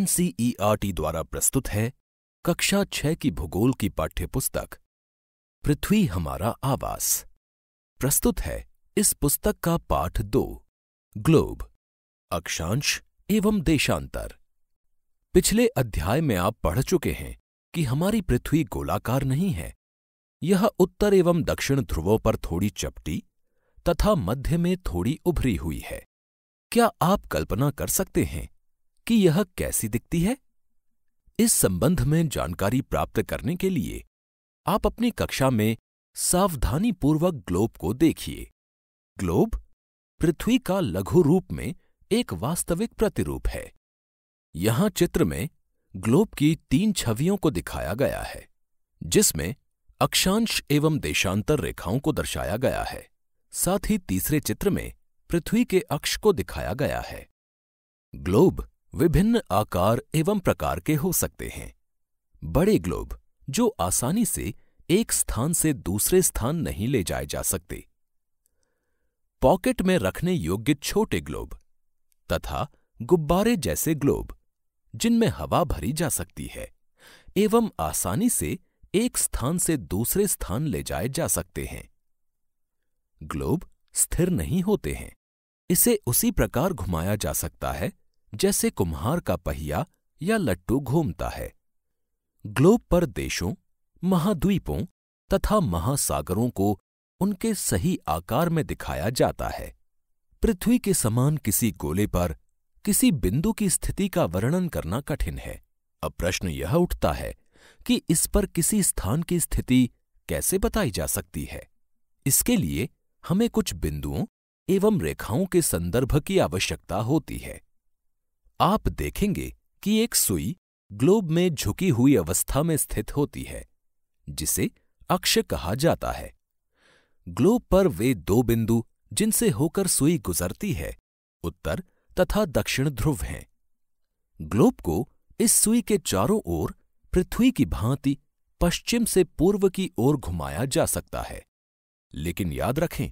NCERT द्वारा प्रस्तुत है कक्षा छह की भूगोल की पाठ्यपुस्तक, पृथ्वी हमारा आवास। प्रस्तुत है इस पुस्तक का पाठ दो, ग्लोब, अक्षांश एवं देशांतर। पिछले अध्याय में आप पढ़ चुके हैं कि हमारी पृथ्वी गोलाकार नहीं है। यह उत्तर एवं दक्षिण ध्रुवों पर थोड़ी चपटी तथा मध्य में थोड़ी उभरी हुई है। क्या आप कल्पना कर सकते हैं कि यह कैसी दिखती है? इस संबंध में जानकारी प्राप्त करने के लिए आप अपनी कक्षा में सावधानीपूर्वक ग्लोब को देखिए। ग्लोब पृथ्वी का लघु रूप में एक वास्तविक प्रतिरूप है। यहाँ चित्र में ग्लोब की तीन छवियों को दिखाया गया है, जिसमें अक्षांश एवं देशांतर रेखाओं को दर्शाया गया है, साथ ही तीसरे चित्र में पृथ्वी के अक्ष को दिखाया गया है। ग्लोब विभिन्न आकार एवं प्रकार के हो सकते हैं। बड़े ग्लोब, जो आसानी से एक स्थान से दूसरे स्थान नहीं ले जाए जा सकते। पॉकेट में रखने योग्य छोटे ग्लोब, तथा गुब्बारे जैसे ग्लोब, जिनमें हवा भरी जा सकती है, एवं आसानी से एक स्थान से दूसरे स्थान ले जाए जा सकते हैं। ग्लोब स्थिर नहीं होते हैं, इसे उसी प्रकार घुमाया जा सकता है जैसे कुम्हार का पहिया या लट्टू घूमता है। ग्लोब पर देशों, महाद्वीपों तथा महासागरों को उनके सही आकार में दिखाया जाता है। पृथ्वी के समान किसी गोले पर, किसी बिंदु की स्थिति का वर्णन करना कठिन है। अब प्रश्न यह उठता है कि इस पर किसी स्थान की स्थिति कैसे बताई जा सकती है? इसके लिए हमें कुछ बिंदुओं एवं रेखाओं के संदर्भ की आवश्यकता होती है। आप देखेंगे कि एक सुई ग्लोब में झुकी हुई अवस्था में स्थित होती है, जिसे अक्ष कहा जाता है। ग्लोब पर वे दो बिंदु जिनसे होकर सुई गुजरती है, उत्तर तथा दक्षिण ध्रुव हैं। ग्लोब को इस सुई के चारों ओर पृथ्वी की भांति पश्चिम से पूर्व की ओर घुमाया जा सकता है। लेकिन याद रखें,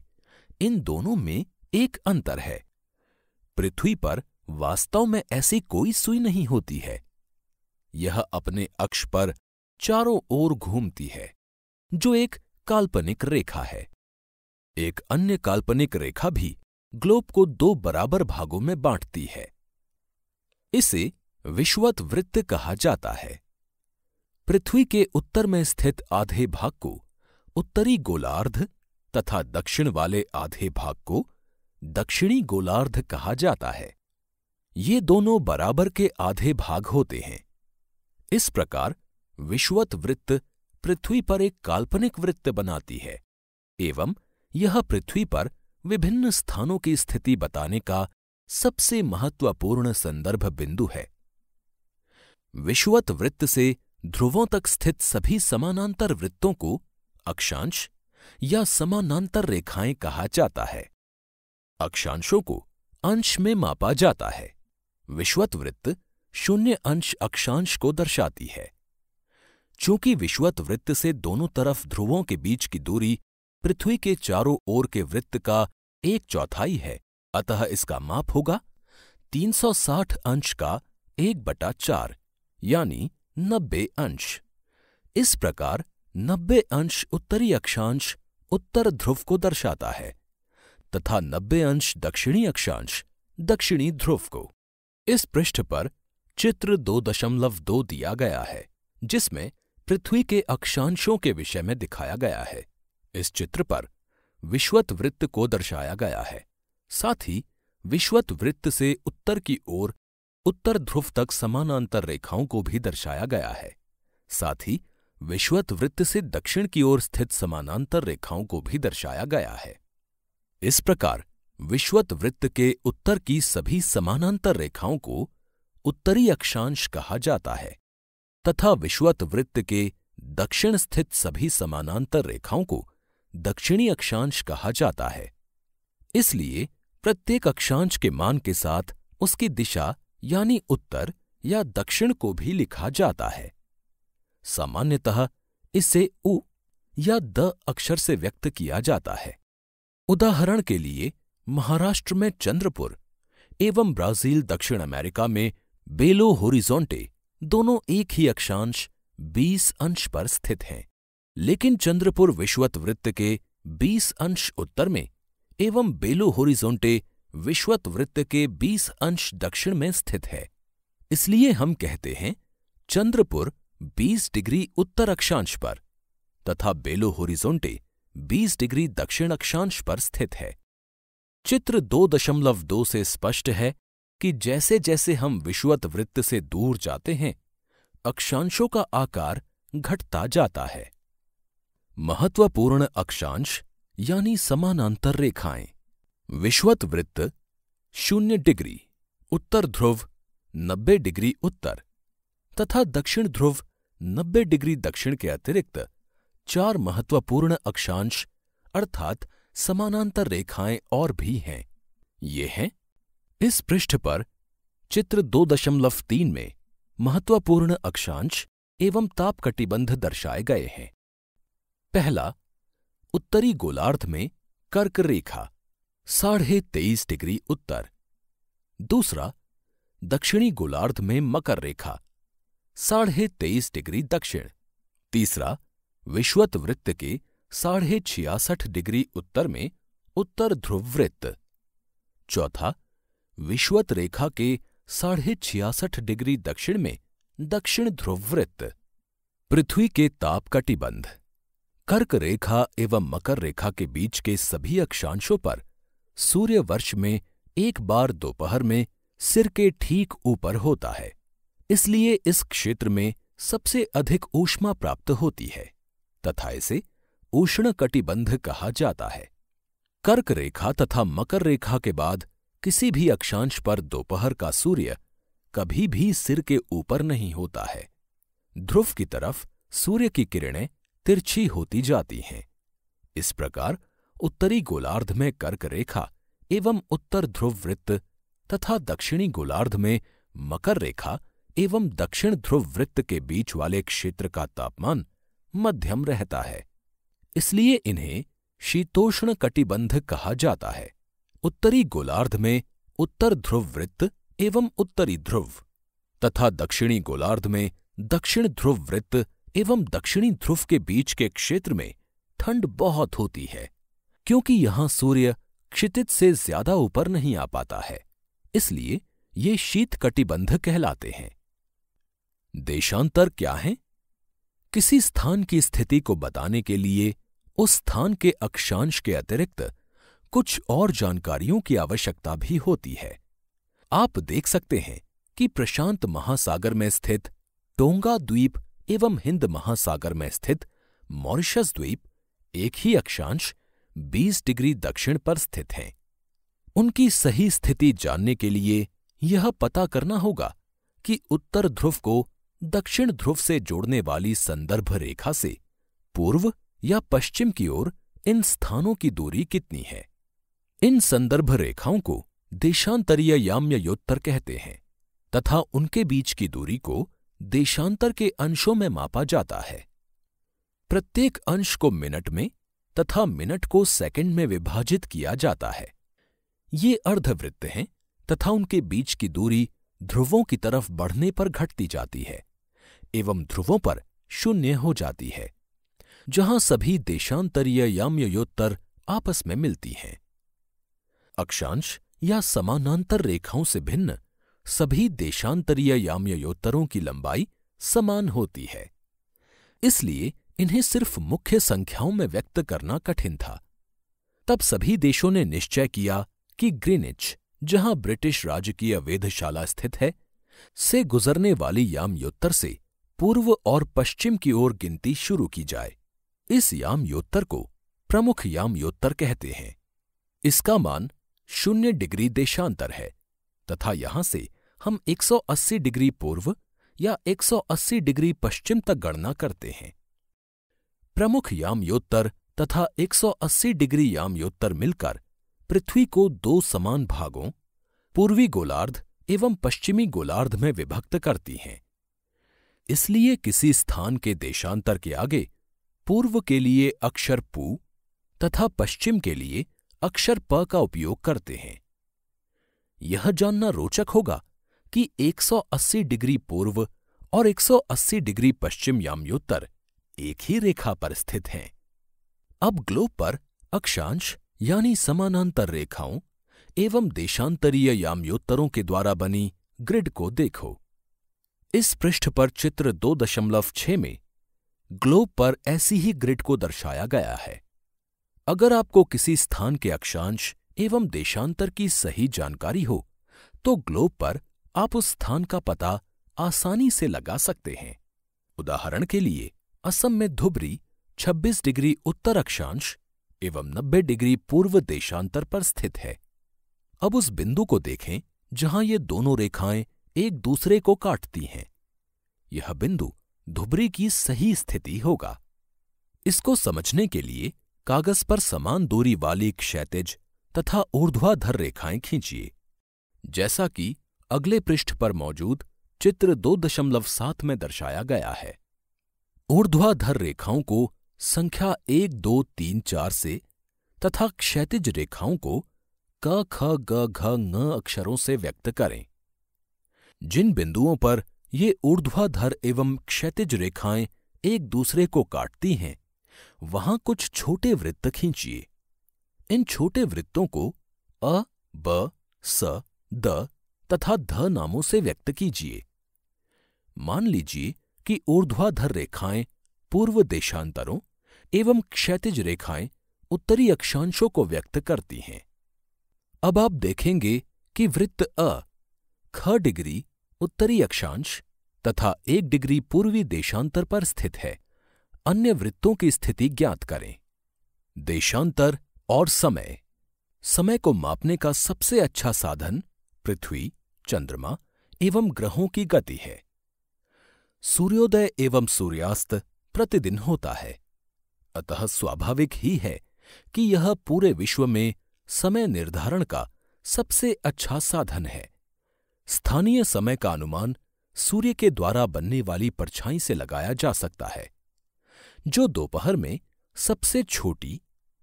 इन दोनों में एक अंतर है। पृथ्वी पर वास्तव में ऐसी कोई सुई नहीं होती है। यह अपने अक्ष पर चारों ओर घूमती है, जो एक काल्पनिक रेखा है। एक अन्य काल्पनिक रेखा भी ग्लोब को दो बराबर भागों में बांटती है। इसे विश्वत वृत्त कहा जाता है। पृथ्वी के उत्तर में स्थित आधे भाग को उत्तरी गोलार्ध तथा दक्षिण वाले आधे भाग को दक्षिणी गोलार्ध कहा जाता है। ये दोनों बराबर के आधे भाग होते हैं। इस प्रकार विश्वत वृत्त पृथ्वी पर एक काल्पनिक वृत्त बनाती है, एवं यह पृथ्वी पर विभिन्न स्थानों की स्थिति बताने का सबसे महत्वपूर्ण संदर्भ बिंदु है। विश्वत वृत्त से ध्रुवों तक स्थित सभी समानांतर वृत्तों को अक्षांश या समानांतर रेखाएँ कहा जाता है। अक्षांशों को अंश में मापा जाता है। विश्वत वृत्त शून्य अंश अक्षांश को दर्शाती है। चूँकि विश्वत वृत्त से दोनों तरफ़ ध्रुवों के बीच की दूरी पृथ्वी के चारों ओर के वृत्त का एक चौथाई है, अतः इसका माप होगा 360 अंश का एक बटा चार, यानी नब्बे अंश। इस प्रकार नब्बे अंश उत्तरी अक्षांश उत्तर ध्रुव को दर्शाता है, तथा नब्बे अंश दक्षिणी अक्षांश दक्षिणी ध्रुव को। इस पृष्ठ पर चित्र दो दशमलव दो दिया गया है, जिसमें पृथ्वी के अक्षांशों के विषय में दिखाया गया है। इस चित्र पर विश्वत वृत्त को दर्शाया गया है। साथ ही विश्वत वृत्त से उत्तर की ओर उत्तर ध्रुव तक समानांतर रेखाओं को भी दर्शाया गया है। साथ ही विश्वत वृत्त से दक्षिण की ओर स्थित समानांतर रेखाओं को भी दर्शाया गया है। इस प्रकार विश्वत वृत्त के उत्तर की सभी समानांतर रेखाओं को उत्तरी अक्षांश कहा जाता है, तथा विश्वत वृत्त के दक्षिण स्थित सभी समानांतर रेखाओं को दक्षिणी अक्षांश कहा जाता है। इसलिए प्रत्येक अक्षांश के मान के साथ उसकी दिशा यानी उत्तर या दक्षिण को भी लिखा जाता है। सामान्यतः इसे उ या द अक्षर से व्यक्त किया जाता है। उदाहरण के लिए महाराष्ट्र में चंद्रपुर एवं ब्राज़ील दक्षिण अमेरिका में बेलो होरिजोंटे दोनों एक ही अक्षांश 20 अंश पर स्थित हैं, लेकिन चंद्रपुर विश्वत वृत्त के 20 अंश उत्तर में एवं बेलो होरिजोंटे विश्वत वृत्त के 20 अंश दक्षिण में स्थित है। इसलिए हम कहते हैं चंद्रपुर 20 डिग्री उत्तर अक्षांश पर तथा बेलो होरिजोंटे 20 डिग्री दक्षिण अक्षांश पर स्थित है। चित्र दो दशमलव दो से स्पष्ट है कि जैसे जैसे हम विश्वत वृत्त से दूर जाते हैं, अक्षांशों का आकार घटता जाता है। महत्वपूर्ण अक्षांश यानी समानांतर रेखाएँ। विश्वत वृत्त शून्य डिग्री, उत्तर ध्रुव नब्बे डिग्री उत्तर, तथा दक्षिण ध्रुव नब्बे डिग्री दक्षिण के अतिरिक्त चार महत्वपूर्ण अक्षांश अर्थात समानांतर रेखाएँ और भी हैं। ये हैं। इस पृष्ठ पर चित्र दो दशमलव तीन में महत्वपूर्ण अक्षांश एवं ताप कटिबंध दर्शाए गए हैं। पहला, उत्तरी गोलार्ध में कर्क रेखा, साढ़े तेईस डिग्री उत्तर। दूसरा, दक्षिणी गोलार्ध में मकर रेखा, साढ़े तेईस डिग्री दक्षिण। तीसरा, विश्वत वृत्त के साढ़े छियासठ डिग्री उत्तर में उत्तर ध्रुव वृत्त चौथा, विश्वत रेखा के साढ़े छियासठ डिग्री दक्षिण में दक्षिण ध्रुव वृत्त पृथ्वी के ताप कटिबंध। कर्क रेखा एवं मकर रेखा के बीच के सभी अक्षांशों पर सूर्य वर्ष में एक बार दोपहर में सिर के ठीक ऊपर होता है, इसलिए इस क्षेत्र में सबसे अधिक ऊष्मा प्राप्त होती है, तथा इसे उष्ण कटिबंध कहा जाता है। कर्क रेखा तथा मकर रेखा के बाद किसी भी अक्षांश पर दोपहर का सूर्य कभी भी सिर के ऊपर नहीं होता है। ध्रुव की तरफ़ सूर्य की किरणें तिरछी होती जाती हैं। इस प्रकार उत्तरी गोलार्ध में कर्क रेखा एवं उत्तर ध्रुव वृत्त तथा दक्षिणी गोलार्ध में मकर रेखा एवं दक्षिण ध्रुव वृत्त के बीच वाले क्षेत्र का तापमान मध्यम रहता है। इसलिए इन्हें शीतोष्ण कटिबंध कहा जाता है। उत्तरी गोलार्ध में उत्तर ध्रुव वृत्त एवं उत्तरी ध्रुव तथा दक्षिणी गोलार्ध में दक्षिण ध्रुव वृत्त एवं दक्षिणी ध्रुव के बीच के क्षेत्र में ठंड बहुत होती है, क्योंकि यहाँ सूर्य क्षितिज से ज़्यादा ऊपर नहीं आ पाता है, इसलिए ये शीत कटिबंध कहलाते हैं। देशांतर क्या है? किसी स्थान की स्थिति को बताने के लिए उस स्थान के अक्षांश के अतिरिक्त कुछ और जानकारियों की आवश्यकता भी होती है। आप देख सकते हैं कि प्रशांत महासागर में स्थित टोंगा द्वीप एवं हिंद महासागर में स्थित मॉरिशस द्वीप एक ही अक्षांश 20 डिग्री दक्षिण पर स्थित हैं। उनकी सही स्थिति जानने के लिए यह पता करना होगा कि उत्तर ध्रुव को दक्षिण ध्रुव से जोड़ने वाली संदर्भ रेखा से पूर्व या पश्चिम की ओर इन स्थानों की दूरी कितनी है? इन संदर्भ रेखाओं को देशांतरीय याम्योत्तर कहते हैं तथा उनके बीच की दूरी को देशांतर के अंशों में मापा जाता है। प्रत्येक अंश को मिनट में तथा मिनट को सेकंड में विभाजित किया जाता है। ये अर्धवृत्त हैं तथा उनके बीच की दूरी ध्रुवों की तरफ़ बढ़ने पर घटती जाती है, एवं ध्रुवों पर शून्य हो जाती है, जहाँ सभी देशांतरीय याम्योत्तर आपस में मिलती हैं। अक्षांश या समानांतर रेखाओं से भिन्न सभी देशांतरीय याम्योत्तरों की लंबाई समान होती है, इसलिए इन्हें सिर्फ़ मुख्य संख्याओं में व्यक्त करना कठिन था। तब सभी देशों ने निश्चय किया कि ग्रीनिच जहाँ ब्रिटिश राजकीय वेधशाला स्थित है, से गुजरने वाली यामयोत्तर से पूर्व और पश्चिम की ओर गिनती शुरू की जाए। इस यामयोत्तर को प्रमुख यामयोत्तर कहते हैं। इसका मान शून्य डिग्री देशांतर है, तथा यहाँ से हम 180 डिग्री पूर्व या 180 डिग्री पश्चिम तक गणना करते हैं। प्रमुख यामयोत्तर तथा 180 डिग्री यामयोत्तर मिलकर पृथ्वी को दो समान भागों, पूर्वी गोलार्ध एवं पश्चिमी गोलार्ध में विभक्त करती हैं। इसलिए किसी स्थान के देशांतर के आगे पूर्व के लिए अक्षर पू तथा पश्चिम के लिए अक्षर प का उपयोग करते हैं। यह जानना रोचक होगा कि 180 डिग्री पूर्व और 180 डिग्री पश्चिम याम्योत्तर एक ही रेखा पर स्थित हैं। अब ग्लोब पर अक्षांश यानी समानांतर रेखाओं एवं देशांतरीय याम्योत्तरों के द्वारा बनी ग्रिड को देखो। इस पृष्ठ पर चित्र दो दशमलव छह में ग्लोब पर ऐसी ही ग्रिड को दर्शाया गया है। अगर आपको किसी स्थान के अक्षांश एवं देशांतर की सही जानकारी हो तो ग्लोब पर आप उस स्थान का पता आसानी से लगा सकते हैं। उदाहरण के लिए, असम में धुबरी 26 डिग्री उत्तर अक्षांश एवं 90 डिग्री पूर्व देशांतर पर स्थित है। अब उस बिंदु को देखें जहाँ ये दोनों रेखाएँ एक दूसरे को काटती हैं। यह बिंदु धुबरी की सही स्थिति होगा। इसको समझने के लिए कागज़ पर समान दूरी वाली क्षैतिज तथा ऊर्ध्वाधर रेखाएँ खींचिए। जैसा कि अगले पृष्ठ पर मौजूद चित्र दो दशमलव सात में दर्शाया गया है। ऊर्ध्वाधर रेखाओं को संख्या एक, दो, तीन, चार से तथा क्षैतिज रेखाओं को क, ख, ग, घ, ङ अक्षरों से व्यक्त करें। जिन बिंदुओं पर ये ऊर्ध्वाधर एवं क्षैतिज रेखाएँ एक दूसरे को काटती हैं, वहाँ कुछ छोटे वृत्त खींचिए। इन छोटे वृत्तों को अ, ब, स, द तथा ध नामों से व्यक्त कीजिए। मान लीजिए कि ऊर्ध्वाधर रेखाएँ पूर्व देशांतरों एवं क्षैतिज रेखाएँ उत्तरी अक्षांशों को व्यक्त करती हैं। अब आप देखेंगे कि वृत्त अ, ख डिग्री उत्तरी अक्षांश तथा एक डिग्री पूर्वी देशांतर पर स्थित है। अन्य वृत्तों की स्थिति ज्ञात करें। देशांतर और समय। समय को मापने का सबसे अच्छा साधन पृथ्वी, चंद्रमा एवं ग्रहों की गति है। सूर्योदय एवं सूर्यास्त प्रतिदिन होता है। अतः स्वाभाविक ही है कि यह पूरे विश्व में समय निर्धारण का सबसे अच्छा साधन है। स्थानीय समय का अनुमान सूर्य के द्वारा बनने वाली परछाई से लगाया जा सकता है, जो दोपहर में सबसे छोटी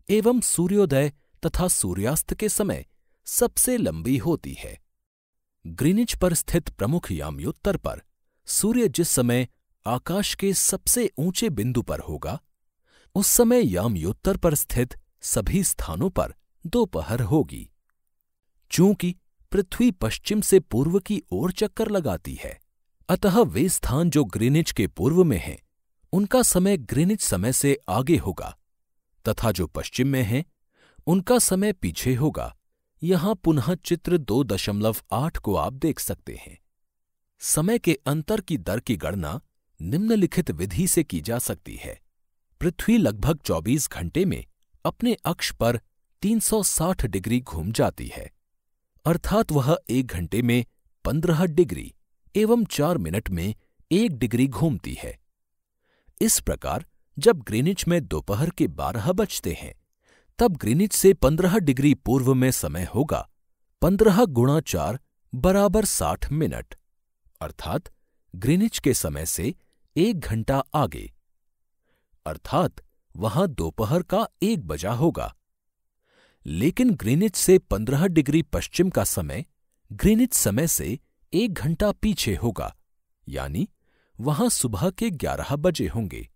एवं सूर्योदय तथा सूर्यास्त के समय सबसे लंबी होती है। ग्रीनिच पर स्थित प्रमुख याम्योत्तर पर सूर्य जिस समय आकाश के सबसे ऊँचे बिंदु पर होगा उस समय यामयोत्तर पर स्थित सभी स्थानों पर दोपहर होगी। चूँकि पृथ्वी पश्चिम से पूर्व की ओर चक्कर लगाती है, अतः वे स्थान जो ग्रीनिच के पूर्व में हैं, उनका समय ग्रीनिच समय से आगे होगा, तथा जो पश्चिम में हैं, उनका समय पीछे होगा। यहाँ पुनः चित्र दो दशमलव आठ को आप देख सकते हैं। समय के अंतर की दर की गणना निम्नलिखित विधि से की जा सकती है। पृथ्वी लगभग 24 घंटे में अपने अक्ष पर 360 डिग्री घूम जाती है, अर्थात वह एक घंटे में 15 डिग्री एवं चार मिनट में एक डिग्री घूमती है। इस प्रकार जब ग्रीनिच में दोपहर के 12 बजते हैं, तब ग्रीनिच से 15 डिग्री पूर्व में समय होगा 15 गुणा चार बराबर 60 मिनट, अर्थात ग्रीनिच के समय से एक घंटा आगे। अर्थात वहाँ दोपहर का एक बजा होगा। लेकिन ग्रीनिच से पंद्रह डिग्री पश्चिम का समय, ग्रीनिच समय से एक घंटा पीछे होगा, यानी वहाँ सुबह के ग्यारह बजे होंगे।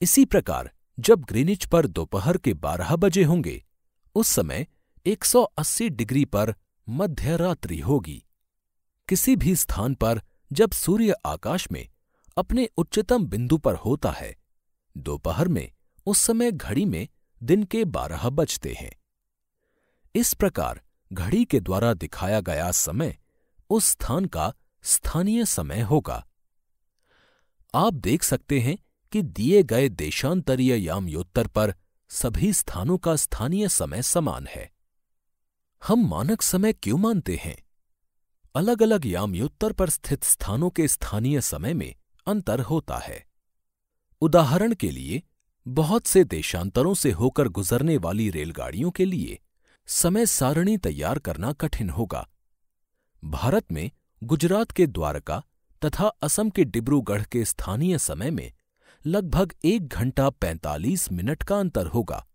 इसी प्रकार जब ग्रीनिच पर दोपहर के बारह बजे होंगे, उस समय 180 डिग्री पर मध्य रात्रि होगी। किसी भी स्थान पर जब सूर्य आकाश में अपने उच्चतम बिंदु पर होता है दोपहर में, उस समय घड़ी में दिन के बारह बजते हैं। इस प्रकार घड़ी के द्वारा दिखाया गया समय उस स्थान का स्थानीय समय होगा। आप देख सकते हैं कि दिए गए देशांतरीय यामयोत्तर पर सभी स्थानों का स्थानीय समय समान है। हम मानक समय क्यों मानते हैं? अलग अलग यामयोत्तर पर स्थित स्थानों के स्थानीय समय में अंतर होता है। उदाहरण के लिए, बहुत से देशांतरों से होकर गुजरने वाली रेलगाड़ियों के लिए समय सारणी तैयार करना कठिन होगा। भारत में गुजरात के द्वारका तथा असम के डिब्रूगढ़ के स्थानीय समय में लगभग एक घंटा पैंतालीस मिनट का अंतर होगा।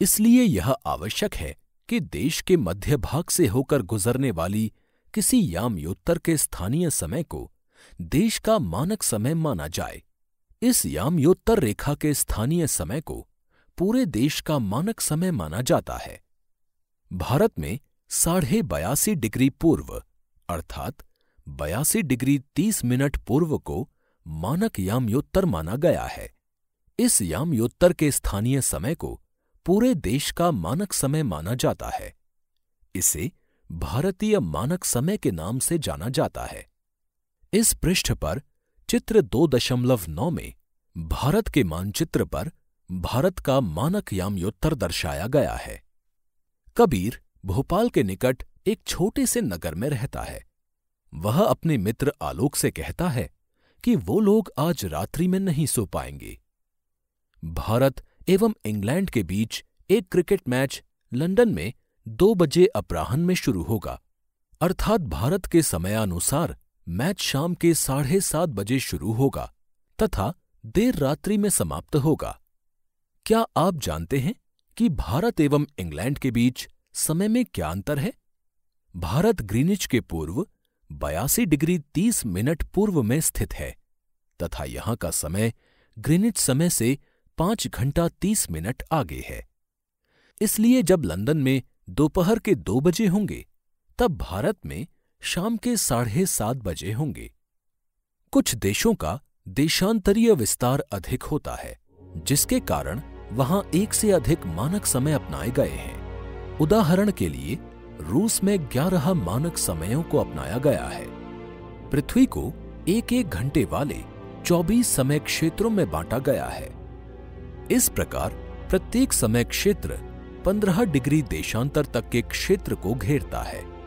इसलिए यह आवश्यक है कि देश के मध्य भाग से होकर गुजरने वाली किसी यामयोत्तर के स्थानीय समय को देश का मानक समय माना जाए। इस याम्योत्तर रेखा के स्थानीय समय को पूरे देश का मानक समय माना जाता है। भारत में साढ़े बयासी डिग्री पूर्व, अर्थात बयासी डिग्री तीस मिनट पूर्व को मानक याम्योत्तर माना गया है। इस याम्योत्तर के स्थानीय समय को पूरे देश का मानक समय माना जाता है। इसे भारतीय मानक समय के नाम से जाना जाता है। इस पृष्ठ पर चित्र दो दशमलव नौ में भारत के मानचित्र पर भारत का मानक यामयोत्तर दर्शाया गया है। कबीर भोपाल के निकट एक छोटे से नगर में रहता है। वह अपने मित्र आलोक से कहता है कि वो लोग आज रात्रि में नहीं सो पाएँगे। भारत एवं इंग्लैंड के बीच एक क्रिकेट मैच लंदन में दो बजे अपराह्न में शुरू होगा, अर्थात भारत के समयानुसार मैच शाम के साढ़े सात बजे शुरू होगा तथा देर रात्रि में समाप्त होगा। क्या आप जानते हैं कि भारत एवं इंग्लैंड के बीच समय में क्या अंतर है? भारत ग्रीनिच के पूर्व बयासी डिग्री तीस मिनट पूर्व में स्थित है तथा यहाँ का समय ग्रीनिच समय से पाँच घंटा तीस मिनट आगे है। इसलिए जब लंदन में दोपहर के दो बजे होंगे, तब भारत में शाम के साढ़े सात बजे होंगे। कुछ देशों का देशांतरीय विस्तार अधिक होता है, जिसके कारण वहाँ एक से अधिक मानक समय अपनाए गए हैं। उदाहरण के लिए, रूस में ग्यारह मानक समयों को अपनाया गया है। पृथ्वी को एक एक घंटे वाले 24 समय क्षेत्रों में बांटा गया है। इस प्रकार प्रत्येक समय क्षेत्र 15 डिग्री देशांतर तक के क्षेत्र को घेरता है।